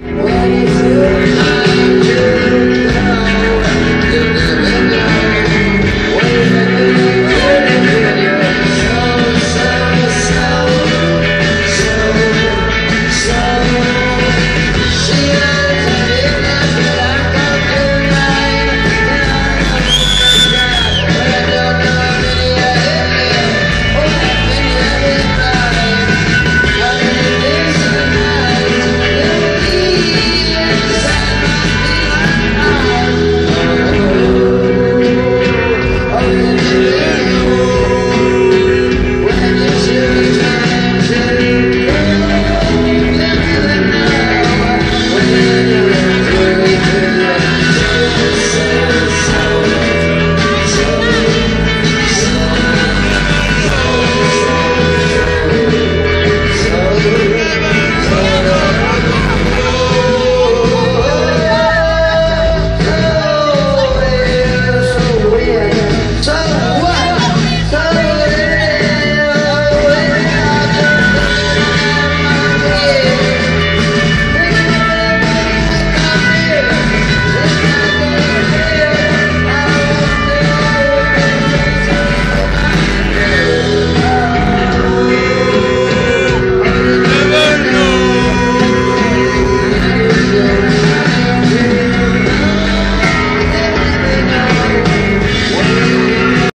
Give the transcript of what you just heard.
What is too